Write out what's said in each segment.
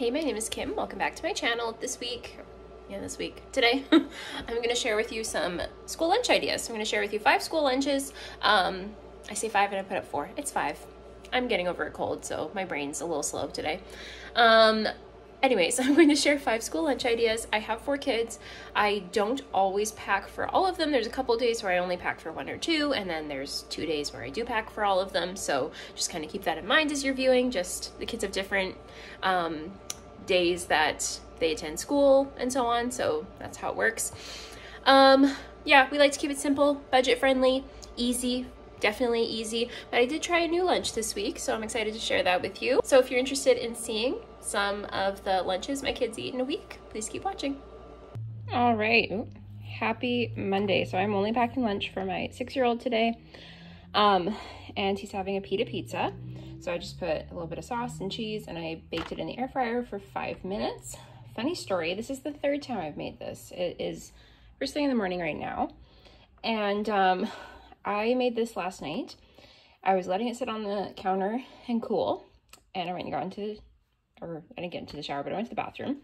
Hey, my name is Kim. Welcome back to my channel. This week, yeah, this week, today, I'm going to share with you some school lunch ideas. I'm going to share with you five school lunches. Um, I say five and I put up four. It's five. I'm getting over a cold, so my brain's a little slow today. Um, Anyways, I'm going to share five school lunch ideas. I have four kids. I don't always pack for all of them. There's a couple days where I only pack for one or two, and then there's two days where I do pack for all of them. So just kind of keep that in mind as you're viewing. Just the kids have different um, days that they attend school and so on. So that's how it works. Um, yeah, we like to keep it simple, budget friendly, easy, definitely easy. But I did try a new lunch this week, so I'm excited to share that with you. So if you're interested in seeing some of the lunches my kids eat in a week, please keep watching. All right, happy Monday. So I'm only packing lunch for my six-year-old today. Um, and he's having a pita pizza. So I just put a little bit of sauce and cheese and I baked it in the air fryer for five minutes. Funny story, this is the third time I've made this. It is first thing in the morning right now. And um, I made this last night. I was letting it sit on the counter and cool. And I went and got into, or I didn't get into the shower, but I went to the bathroom. And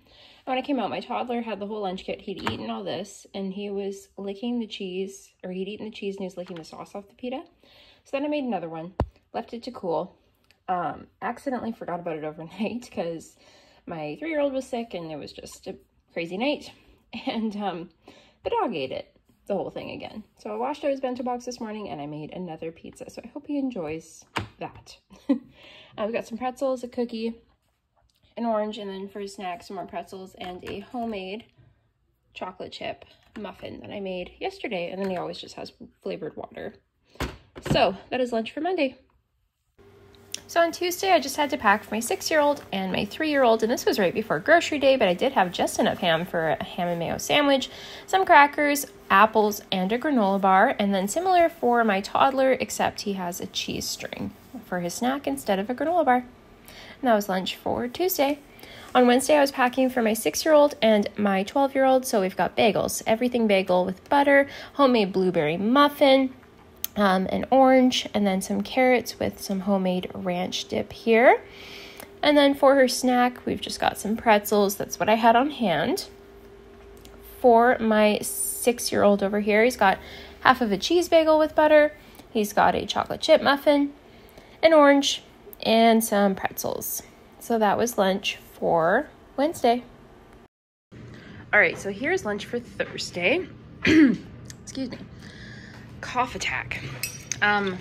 when I came out, my toddler had the whole lunch kit. He'd eaten all this and he was licking the cheese, or he'd eaten the cheese and he was licking the sauce off the pita. So then I made another one, left it to cool. Um, accidentally forgot about it overnight because my three-year-old was sick and it was just a crazy night. And um, the dog ate it the whole thing again. So I washed out his bento box this morning and I made another pizza. So I hope he enjoys that. Uh, I've got some pretzels, a cookie, an orange, and then for a snack, some more pretzels and a homemade chocolate chip muffin that I made yesterday. And then he always just has flavored water. So that is lunch for Monday. So on Tuesday, I just had to pack for my six-year-old and my three-year-old, and this was right before grocery day, but I did have just enough ham for a ham and mayo sandwich, some crackers, apples, and a granola bar, and then similar for my toddler, except he has a cheese string for his snack instead of a granola bar. And that was lunch for Tuesday. On Wednesday, I was packing for my six-year-old and my 12-year-old, so we've got bagels, everything bagel with butter, homemade blueberry muffin, um, an orange, and then some carrots with some homemade ranch dip here. And then for her snack, we've just got some pretzels. That's what I had on hand. For my six year old over here, he's got half of a cheese bagel with butter, he's got a chocolate chip muffin, an orange, and some pretzels. So that was lunch for Wednesday. All right, so here's lunch for Thursday. Excuse me cough attack. Um,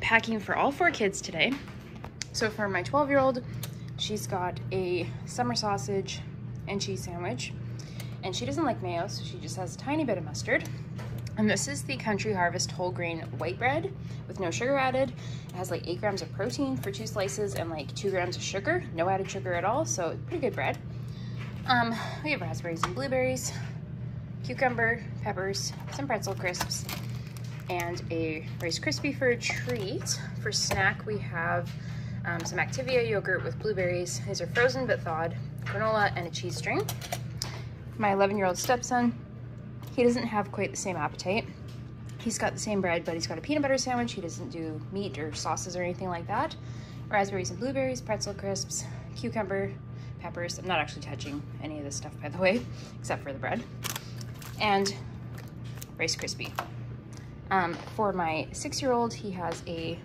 packing for all four kids today. So for my 12 year old, she's got a summer sausage and cheese sandwich. And she doesn't like mayo, so she just has a tiny bit of mustard. And this is the Country Harvest whole grain white bread with no sugar added. It has like eight grams of protein for two slices and like two grams of sugar, no added sugar at all, so pretty good bread. Um, we have raspberries and blueberries, cucumber, peppers, some pretzel crisps, and a Rice Krispie for a treat. For snack, we have um, some Activia yogurt with blueberries. These are frozen but thawed, granola, and a cheese string. My 11-year-old stepson, he doesn't have quite the same appetite. He's got the same bread, but he's got a peanut butter sandwich. He doesn't do meat or sauces or anything like that. Raspberries and blueberries, pretzel crisps, cucumber, peppers. I'm not actually touching any of this stuff, by the way, except for the bread and Rice Krispie. Um, for my six-year-old, he has a,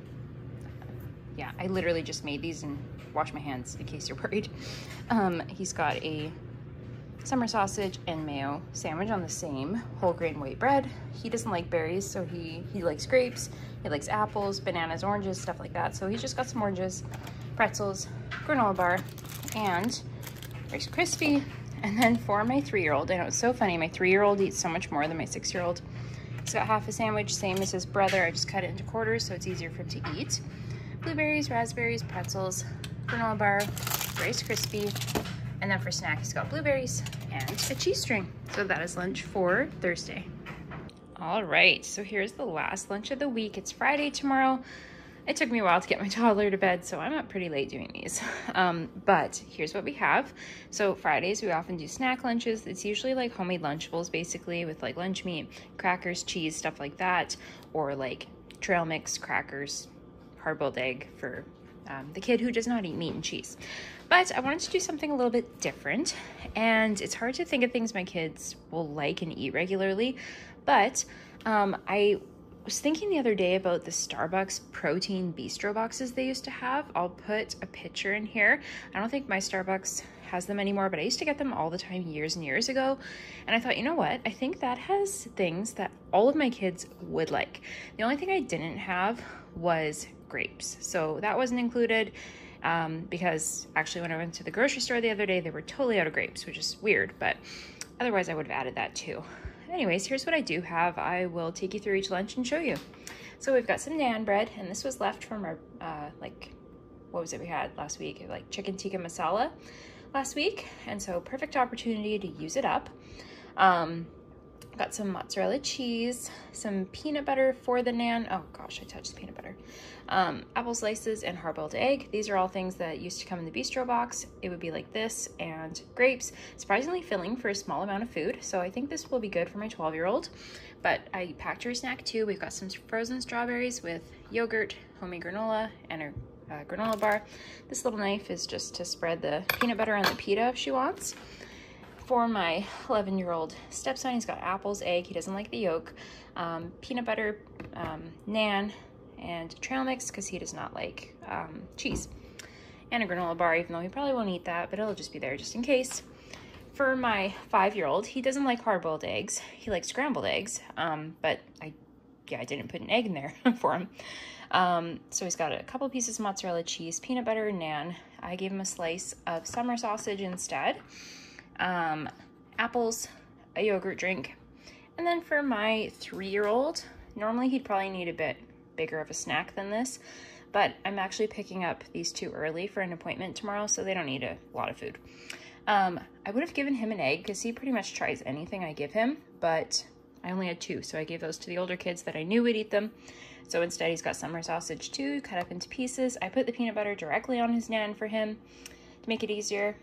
yeah, I literally just made these and washed my hands in case you're worried. Um, he's got a summer sausage and mayo sandwich on the same whole grain white bread. He doesn't like berries, so he, he likes grapes, he likes apples, bananas, oranges, stuff like that. So he's just got some oranges, pretzels, granola bar, and Rice Krispie, and then for my three-year-old, I know it's so funny, my three-year-old eats so much more than my six-year-old. He's got half a sandwich, same as his brother. I just cut it into quarters so it's easier for him to eat. Blueberries, raspberries, pretzels, granola bar, Rice Krispie, and then for snack, he's got blueberries and a cheese string. So that is lunch for Thursday. All right, so here's the last lunch of the week. It's Friday tomorrow. It took me a while to get my toddler to bed, so I'm up pretty late doing these. Um, but here's what we have. So Fridays, we often do snack lunches. It's usually like homemade Lunchables, basically, with like lunch meat, crackers, cheese, stuff like that, or like trail mix, crackers, hard-boiled egg for um, the kid who does not eat meat and cheese. But I wanted to do something a little bit different, and it's hard to think of things my kids will like and eat regularly. But um, I was thinking the other day about the Starbucks protein bistro boxes they used to have. I'll put a picture in here. I don't think my Starbucks has them anymore, but I used to get them all the time years and years ago. And I thought, you know what? I think that has things that all of my kids would like. The only thing I didn't have was grapes. So that wasn't included um, because actually when I went to the grocery store the other day, they were totally out of grapes, which is weird, but otherwise I would have added that too. Anyways, here's what I do have. I will take you through each lunch and show you. So we've got some naan bread, and this was left from our, uh, like, what was it we had last week? Like chicken tikka masala last week. And so perfect opportunity to use it up. Um, got some mozzarella cheese, some peanut butter for the naan. Oh gosh, I touched the peanut butter. Um, apple slices and hard-boiled egg. These are all things that used to come in the bistro box. It would be like this and grapes. Surprisingly filling for a small amount of food. So I think this will be good for my 12-year-old. But I packed her snack too. We've got some frozen strawberries with yogurt, homemade granola, and a uh, granola bar. This little knife is just to spread the peanut butter on the pita if she wants for my 11 year old stepson. He's got apples, egg, he doesn't like the yolk, um, peanut butter, um, naan, and trail mix because he does not like um, cheese. And a granola bar, even though he probably won't eat that, but it'll just be there just in case. For my five year old, he doesn't like hard boiled eggs. He likes scrambled eggs, um, but I, yeah, I didn't put an egg in there for him. Um, so he's got a couple pieces of mozzarella cheese, peanut butter, naan. I gave him a slice of summer sausage instead um, apples, a yogurt drink. And then for my three-year-old, normally he'd probably need a bit bigger of a snack than this, but I'm actually picking up these two early for an appointment tomorrow, so they don't need a lot of food. Um, I would have given him an egg because he pretty much tries anything I give him, but I only had two, so I gave those to the older kids that I knew would eat them. So instead he's got summer sausage too, cut up into pieces. I put the peanut butter directly on his naan for him to make it easier.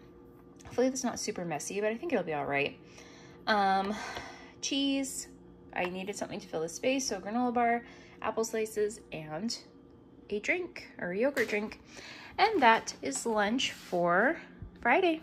Hopefully it's not super messy, but I think it'll be all right. Um, cheese. I needed something to fill the space, so granola bar, apple slices, and a drink or a yogurt drink. And that is lunch for Friday.